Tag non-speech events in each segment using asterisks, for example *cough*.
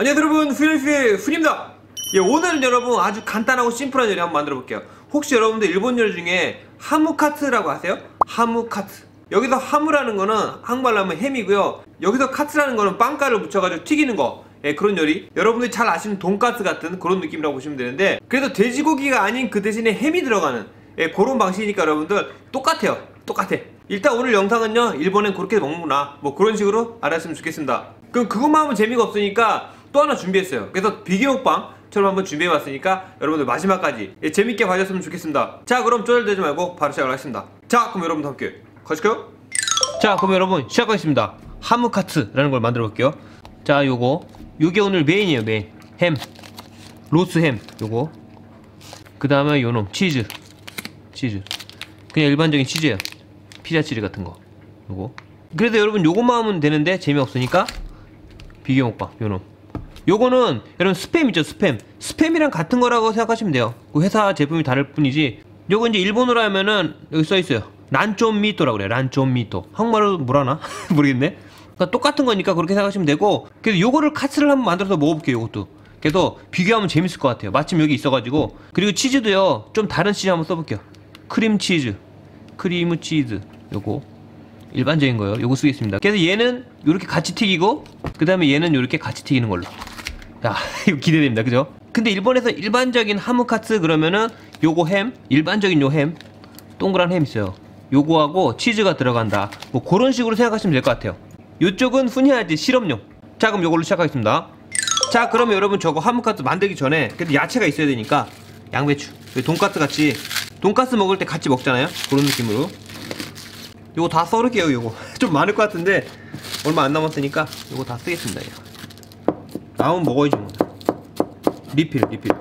안녕하세요 여러분. 후일후의 훈입니다. 예, 오늘은 여러분 아주 간단하고 심플한 요리 한번 만들어 볼게요. 혹시 여러분들 일본 요리 중에 하무카츠라고 아세요? 하무카츠 여기서 하무라는 거는 한국말로 하면 햄이고요. 여기서 카츠라는 거는 빵가루 묻혀가지고 튀기는 거. 예, 그런 요리. 여러분들이 잘 아시는 돈가스 같은 그런 느낌이라고 보시면 되는데 그래도 돼지고기가 아닌 그 대신에 햄이 들어가는 예, 그런 방식이니까 여러분들 똑같아요. 똑같아. 일단 오늘 영상은요 일본엔 그렇게 먹는구나. 뭐 그런 식으로 알았으면 좋겠습니다 그럼 그것만 하면 재미가 없으니까 또 하나 준비했어요. 그래서 비교 먹방처럼 한번 준비해봤으니까 여러분들 마지막까지 예, 재밌게 봐주셨으면 좋겠습니다. 자 그럼 쪼들대지 말고 바로 시작을 하겠습니다. 자 그럼 여러분 함께 가실까요? 자 그럼 여러분 시작하겠습니다. 하무카츠라는 걸 만들어 볼게요. 자 요거. 요게 오늘 메인이에요 메인. 햄. 로스 햄 요거. 그 다음에 요놈 치즈. 치즈. 그냥 일반적인 치즈예요. 피자 치즈 같은 거. 요거. 그래도 여러분 요것만 하면 되는데 재미없으니까 비교 먹방 요놈. 요거는 여러분 스팸 있죠 스팸? 스팸이랑 같은 거라고 생각하시면 돼요. 그 회사 제품이 다를 뿐이지. 요거 이제 일본어로 하면은 여기 써있어요. 란촌미토라고 그래요 ランチョンミート. 한국말로 뭐라나? *laughs* 모르겠네. 그러니까 똑같은 거니까 그렇게 생각하시면 되고 그래서 요거를 카츠를 한번 만들어서 먹어볼게요 요것도. 그래서 비교하면 재밌을 것 같아요. 마침 여기 있어가지고. 그리고 치즈도요 좀 다른 치즈 한번 써볼게요. 크림 치즈. 크림 치즈. 요거 일반적인 거요. 요거 쓰겠습니다. 그래서 얘는 요렇게 같이 튀기고 그 다음에 얘는 요렇게 같이 튀기는 걸로. 야 *laughs* 이거 기대됩니다. 그죠? 근데 일본에서 일반적인 ハムカツ 그러면은 요거 햄 일반적인 요 햄 동그란 햄 있어요. 요거하고 치즈가 들어간다. 뭐 그런 식으로 생각하시면 될 것 같아요. 요쪽은 훈이하지 실험용. 자 그럼 요걸로 시작하겠습니다. 자 그러면 여러분 저거 하무카츠 만들기 전에 그래도 야채가 있어야 되니까 양배추 돈까스 같이 돈까스 먹을 때 같이 먹잖아요? 그런 느낌으로 요거 다 썰을게요 요거. *laughs* 좀 많을 것 같은데 얼마 안 남았으니까 요거 다 쓰겠습니다 이거. 나오면 먹어야지 뭐. 리필 리필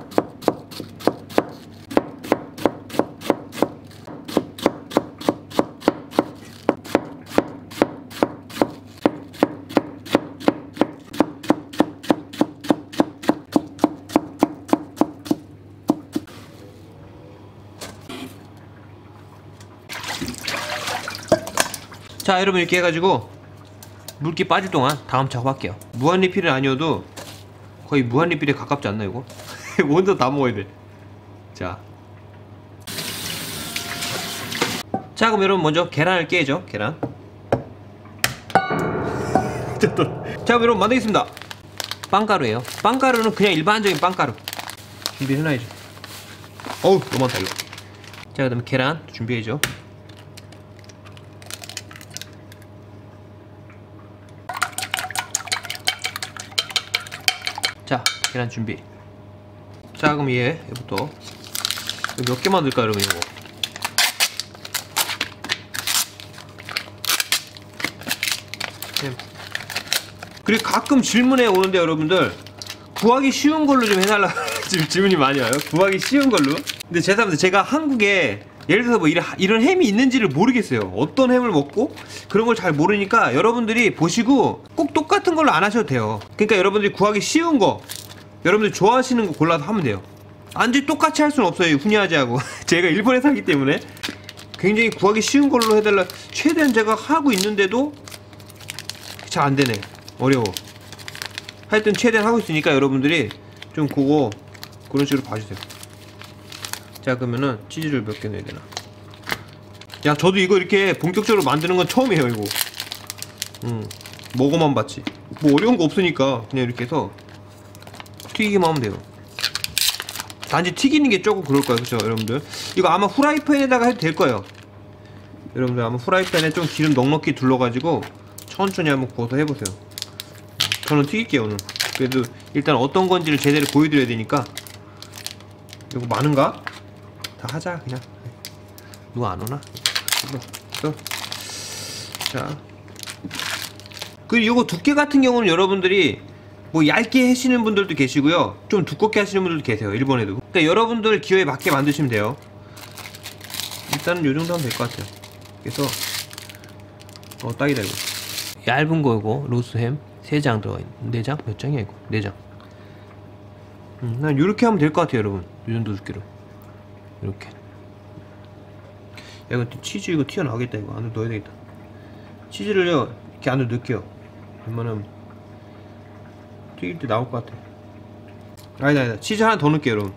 자 여러분 이렇게 해가지고 물기 빠질 동안 다음 작업할게요. 무한 리필은 아니어도 거의 무한 리필에 가깝지 않나 *laughs* 이거? 혼자 다 먹어야 돼자. 자 그럼 여러분 먼저 계란을 깨죠 계란. *laughs* 자 그럼 여러분 만들겠습니다. 빵가루예요. 빵가루는 그냥 일반적인 빵가루. 준비해놔야죠. 어우 너무 많다 이거. 자 그 다음에 계란 준비해줘 자 계란 준비. 자 그럼 얘 얘부터. 몇 개 만들까 여러분 이거? 네. 그리고 가끔 질문에 오는데 여러분들 구하기 쉬운 걸로 좀 해달라. *laughs* 지금 질문이 많이 와요. 구하기 쉬운 걸로. 근데 죄송합니다. 제가 한국에 예를 들어서 뭐 이런 햄이 있는지를 모르겠어요. 어떤 햄을 먹고 그런 걸 잘 모르니까 여러분들이 보시고 꼭 똑같은 걸로 안 하셔도 돼요. 그러니까 여러분들이 구하기 쉬운 거 여러분들 좋아하시는 거 골라서 하면 돼요. 완전히 똑같이 할 수는 없어요 훈이하지 하고. *laughs* 제가 일본에 살기 때문에. 굉장히 구하기 쉬운 걸로 해달라. 최대한 제가 하고 있는데도 잘 안되네. 어려워. 하여튼 최대한 하고 있으니까 여러분들이 좀 그거 그런 식으로 봐주세요. 자 그러면은 치즈를 몇 개 넣어야 되나? 야 저도 이거 이렇게 본격적으로 만드는 건 처음이에요 이거. 음 먹어만 봤지. 뭐 어려운 거 없으니까 그냥 이렇게 해서 튀기기만 하면 돼요. 단지 튀기는 게 조금 그럴 거예요. 그쵸 여러분들? 이거 아마 후라이팬에다가 해도 될 거예요. 여러분들 아마 후라이팬에 좀 기름 넉넉히 둘러가지고 천천히 한번 구워서 해보세요. 저는 튀길게요 오늘. 그래도 일단 어떤 건지를 제대로 보여드려야 되니까. 이거 많은가? 다 하자 그냥. 누가 안 오나? 이거 자. 그리고 이거 두께 같은 경우는 여러분들이 뭐 얇게 하시는 분들도 계시고요. 좀 두껍게 하시는 분들도 계세요 일본에도. 그러니까 여러분들 기호에 맞게 만드시면 돼요. 일단은 요 정도 하면 될 것 같아요. 그래서 어 딱이다 이거. 얇은 거 이거 로스햄. 3장 들어가 있는 4장? 몇 장이야 이거? 4장. 음, 난 요렇게 하면 될 것 같아요 여러분. 요 정도 두께로. 이렇게. 야 이거 치즈 이거 튀어나오겠다 이거. 안에 넣어야 되겠다. 치즈를요 이렇게 안에 넣을게요. 웬만하면 튀길 때 나올 것 같아 아니다 아니다. 치즈 하나 더 넣을게요 여러분.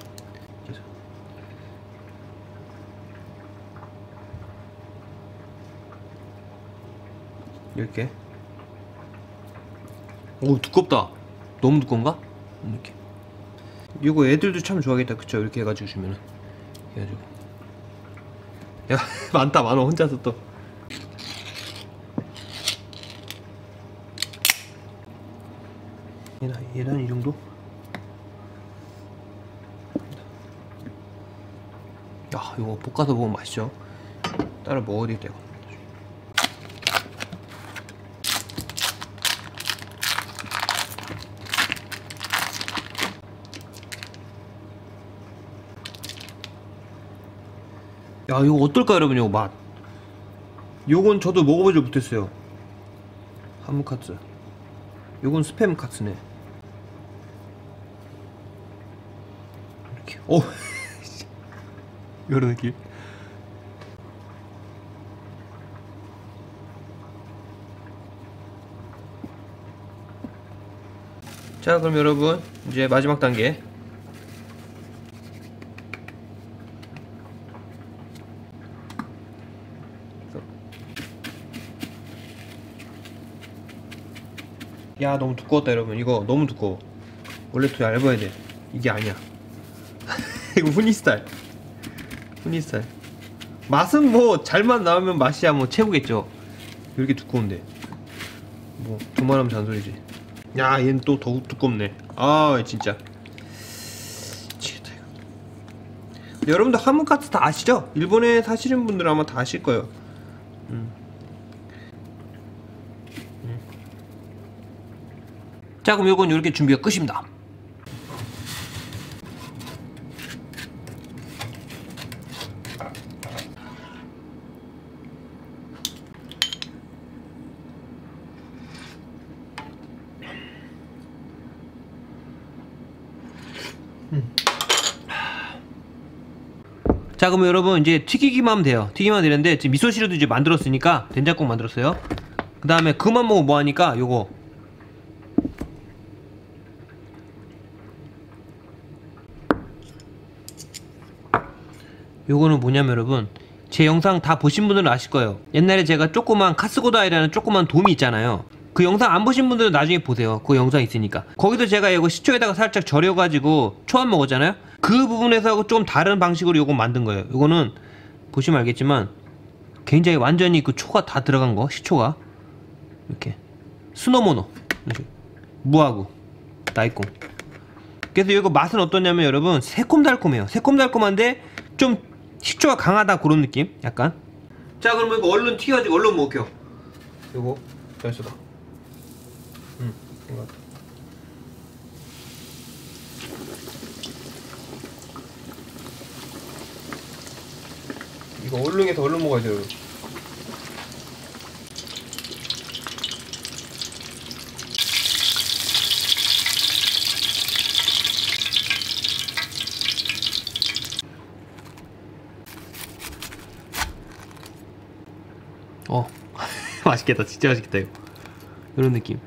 이렇게. 오 두껍다. 너무 두꺼운가? 이렇게. 이거 애들도 참 좋아하겠다. 그쵸? 이렇게 해가지고 주면은. 해가지고. 야 *laughs* 많다 많아. 혼자서 또 얘는, 얘는 이 정도? 야 이거 볶아서 먹으면 맛있죠? 먹어야 되겠다 이거 야 이거 어떨까 여러분 이거 맛? 요건 저도 먹어보지 못했어요. 하무카츠. 요건 스팸 카츠네 이렇게 오. *laughs* 이런 느낌. 자 그럼 여러분 이제 마지막 단계. 야 너무 두꺼웠다 여러분. 이거 너무 두꺼워. 원래 더 얇아야 돼. 이게 아니야 *laughs* 이거 후니스타일. 후니스타일. 맛은 뭐 잘만 나오면 맛이야 뭐 최고겠죠. 이렇게 두꺼운데. 뭐 두말하면 잔소리지. 야 얘는 또 더욱 두껍네. 아 진짜. 여러분들 하무카츠 다 아시죠? 일본에 사시는 분들 아마 다 아실 거예요. 자 그럼 요건 이렇게 준비가 끝입니다 자 그럼 여러분 이제 튀기기만 하면 돼요. 튀기만 되는데 지금 미소시루도 이제 만들었으니까 된장국 만들었어요. 그 다음에 그만 먹으면 뭐하니까 요거. 요거는 뭐냐면 여러분 제 영상 다 보신 분들은 아실 거예요. 옛날에 제가 조그만 카스고다이라는 조그만 돔이 있잖아요 그 영상 안 보신 분들은 나중에 보세요. 그 영상 있으니까. 거기서 제가 이거 시초에다가 살짝 절여가지고 초안 먹었잖아요? 그 부분에서 좀 다른 방식으로 요거 만든 거예요. 요거는 보시면 알겠지만 굉장히 완전히 그 초가 다 들어간 거 시초가. 이렇게. 스노모노. 무하고. 다이콘 그래서 이거 맛은 어떠냐면 여러분 새콤달콤해요. 새콤달콤한데 좀 식초가 강하다 그런 느낌? 약간? 자 그러면 이거 얼른 튀겨가지고 얼른 먹을게요. 요거. 열수 다음 이거. 이거 얼른 먹어야 돼요. 어 *laughs* 맛있겠다 진짜 맛있겠다 이거 이런 느낌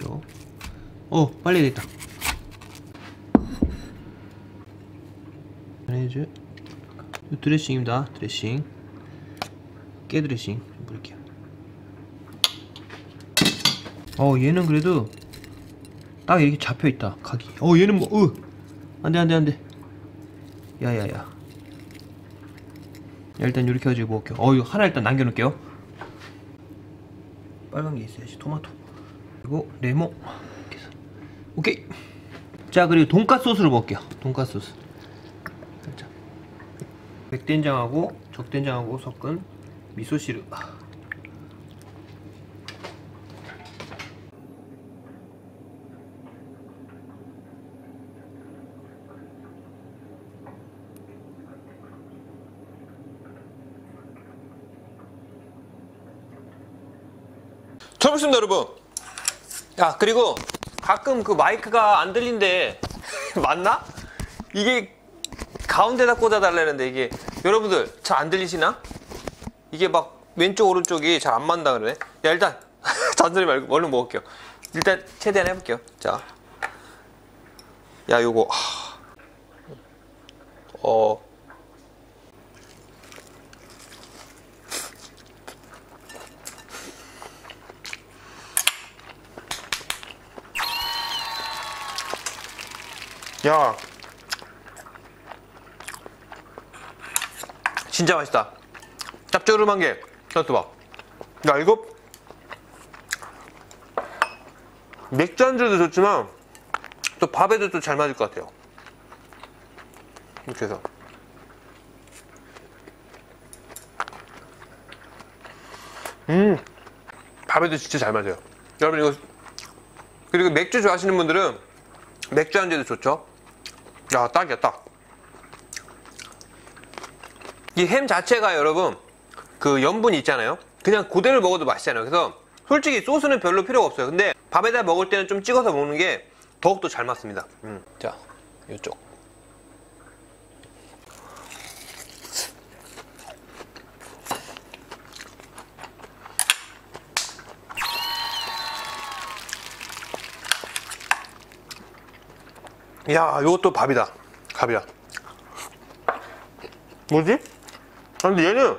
저. 어 빨리 됐다. 마요네즈. 이 드레싱입니다 드레싱. 깨 드레싱. 좀 뿌릴게요 어 얘는 그래도 딱 이렇게 잡혀있다 각이. 어 얘는 뭐 으. 안돼 안돼 안돼. 야야야. 야, 일단 이렇게 해가지고 먹을게요. 어 이거 하나 일단 남겨놓을게요. 빨간 게 있어야지 토마토. 그리고 레몬 오케이. 자 그리고 돈까스 소스를 먹을게요. 돈까스 소스. 백된장하고 적된장하고 섞은 미소시루 아. 잘 먹습니다 여러분. 야 그리고 가끔 그 마이크가 안 들린데 *laughs* 맞나? 이게 가운데다 꽂아 달라는데 이게 여러분들 잘 안 들리시나? 이게 막 왼쪽 오른쪽이 잘 안 맞는다 그러네 야 일단 *laughs* 잔소리 말고 얼른 먹을게요 일단 최대한 해볼게요 자 야 요거 하. 어 야, 진짜 맛있다. 짭조름한 게, 이것도 봐. 야, 이거, 맥주 안주도 좋지만, 또 밥에도 또 잘 맞을 것 같아요. 이렇게 해서. 음, 밥에도 진짜 잘 맞아요. 여러분, 이거, 그리고 맥주 좋아하시는 분들은 맥주 안주도 좋죠. 야, 딱이야, 딱. 이 햄 자체가 여러분, 그 염분이 있잖아요. 그냥 그대로 먹어도 맛있잖아요. 그래서 솔직히 소스는 별로 필요가 없어요. 근데 밥에다 먹을 때는 좀 찍어서 먹는 게 더욱더 잘 맞습니다. 음. 자, 이쪽. 야, 이것도 밥이다. 밥이야. 뭐지? 아, 근데 얘는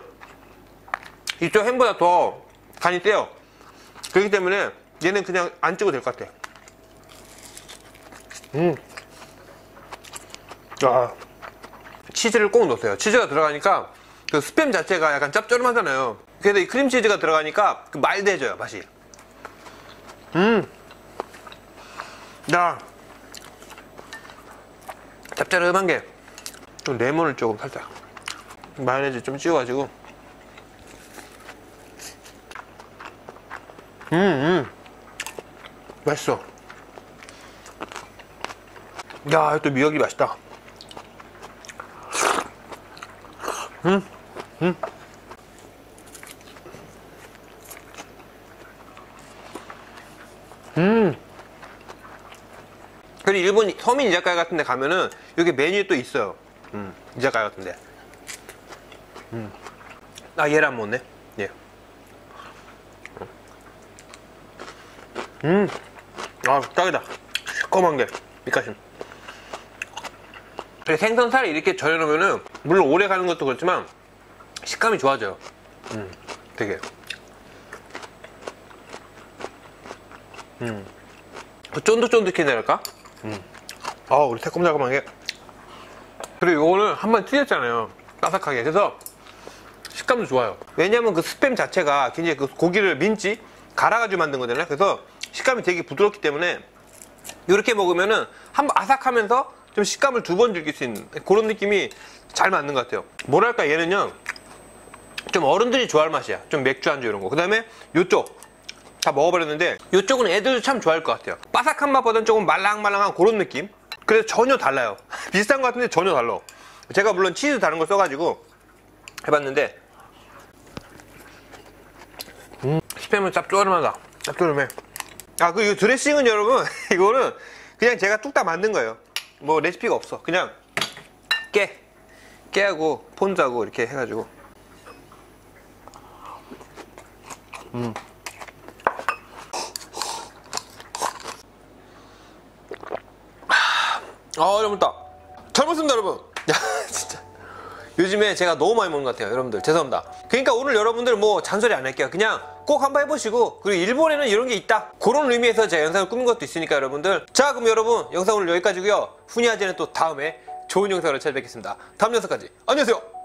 이쪽 햄보다 더 간이 세요. 그렇기 때문에 얘는 그냥 안 찍어도 될 것 같아. 음. 야. 치즈를 꼭 넣었어요. 치즈가 들어가니까 그 스팸 자체가 약간 짭조름하잖아요. 그래서 이 크림치즈가 들어가니까 그 말대해져요, 맛이. 음. 야. 짭짤한 게, 좀 레몬을 조금 살짝, 마요네즈 좀 찍어가지고, 음, 음. 맛있어. 야, 또 미역이 맛있다. 음, 음. 음. 그리고 일본 서민 이자카야 같은 데 가면은 여기 메뉴에 또 있어요. 음, 이자카야 같은 데. 음. 아, 얘를 안 먹네. 예. 음. 아, 딱이다. 시꺼먼 게. 밑가심. 생선살이 이렇게 절여놓으면은, 물론 오래 가는 것도 그렇지만, 식감이 좋아져요. 음, 되게. 음. 그 쫀득쫀득해낼까? 음. 아, 우리 새콤달콤한 게. 그리고 이거는 한 번 튀겼잖아요. 바삭하게. 그래서 식감도 좋아요. 왜냐면 그 스팸 자체가 굉장히 그 고기를 민지 갈아가지고 만든 거잖아요. 그래서 식감이 되게 부드럽기 때문에 이렇게 먹으면은 한 번 아삭하면서 좀 식감을 두 번 즐길 수 있는 그런 느낌이 잘 맞는 것 같아요. 뭐랄까 얘는요. 좀 어른들이 좋아할 맛이야. 좀 맥주 안주 이런 거. 그 다음에 이쪽 다 먹어버렸는데 이쪽은 애들도 참 좋아할 것 같아요. 바삭한 맛보다는 조금 말랑말랑한 그런 느낌. 그래서 전혀 달라요. *laughs* 비슷한 것 같은데 전혀 달라. 제가 물론 치즈 다른 거 써가지고 해봤는데 음, 스팸은 짭조름하다. 짭조름해. 아, 그, 이 드레싱은 여러분, *laughs* 이거는 그냥 제가 뚝딱 만든 거예요. 뭐 레시피가 없어. 그냥 깨. 깨하고 폰즈하고 이렇게 해가지고. 음. 아, 여러분다. 잘 먹습니다, 여러분. *laughs* 야, 진짜. 요즘에 제가 너무 많이 먹는 것 같아요, 여러분들. 죄송합니다. 그러니까 오늘 여러분들 뭐 잔소리 안 할게요. 그냥 꼭 한번 해보시고, 그리고 일본에는 이런 게 있다. 그런 의미에서 제가 영상을 꾸민 것도 있으니까 여러분들. 자, 그럼 여러분, 영상 오늘 여기까지고요 후니아제는 또 다음에 좋은 영상으로 찾아뵙겠습니다. 다음 영상까지. 안녕하세요.